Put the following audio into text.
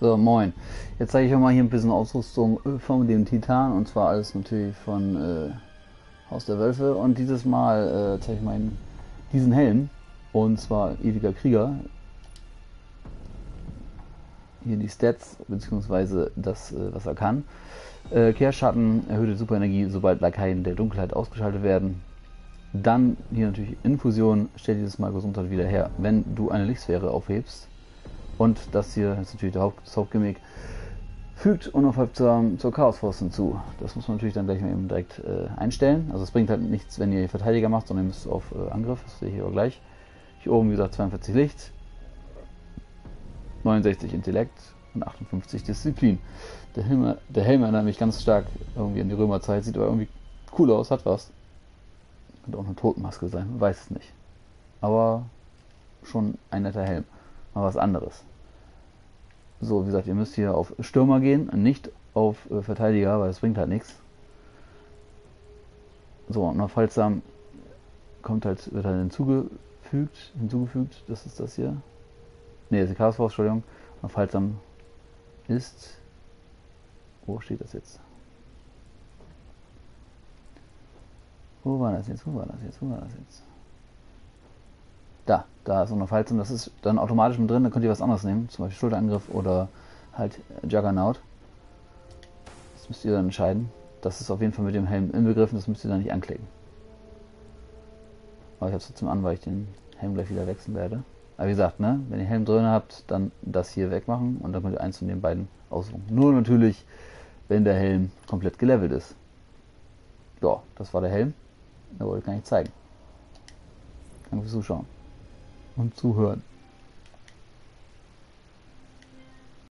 So, moin. Jetzt zeige ich euch mal hier ein bisschen Ausrüstung von dem Titan und zwar alles natürlich von äh, Haus der Wölfe und dieses Mal äh, zeige ich mal diesen Helm und zwar ewiger Krieger. Hier die Stats beziehungsweise das, äh, was er kann. Äh, Kehrschatten, erhöhte Superenergie, sobald Lakaien der Dunkelheit ausgeschaltet werden. Dann hier natürlich Infusion, stellt dieses Mal Gesundheit wieder her, wenn du eine Lichtsphäre aufhebst. Und das hier ist natürlich Haupt, das Hauptgimmick. Fügt unaufhaltsam zur Chaosforce hinzu. Das muss man natürlich dann gleich mal eben direkt äh, einstellen. Also es bringt halt nichts, wenn ihr Verteidiger macht, sondern ihr müsst auf äh, Angriff. Das sehe ich hier auch gleich. Hier oben, wie gesagt, 42 Licht, 69 Intellekt und 58 Disziplin. Der Helm, der Helm erinnert mich ganz stark irgendwie an die Römerzeit, sieht aber irgendwie cool aus, hat was. Könnte auch eine Totenmaske sein, weiß es nicht. Aber schon ein netter Helm. Mal was anderes. So, wie gesagt, ihr müsst hier auf Stürmer gehen, nicht auf äh, Verteidiger, weil das bringt halt nichts. So, und noch Fallsam kommt halt, wird halt hinzugefügt, hinzugefügt, das ist das hier. Ne, ist die Chaos Force, Entschuldigung. Und Fallsam ist, wo steht das jetzt? Wo war das jetzt? Wo war das jetzt? Wo war das jetzt? Da, ist noch Falzen. Das ist dann automatisch mit drin. Da könnt ihr was anderes nehmen. Zum Beispiel Schulterangriff oder halt Juggernaut. Das müsst ihr dann entscheiden. Das ist auf jeden Fall mit dem Helm inbegriffen. Das müsst ihr dann nicht anklicken. Aber ich habe es trotzdem an, weil ich den Helm gleich wieder wechseln werde. Aber wie gesagt, ne, wenn ihr Helm drin habt, dann das hier wegmachen und dann könnt ihr eins von den beiden aussuchen. Nur natürlich, wenn der Helm komplett gelevelt ist. Ja, das war der Helm. Da wollte ich gar nicht zeigen. Danke fürs Zuschauen und Zuhören.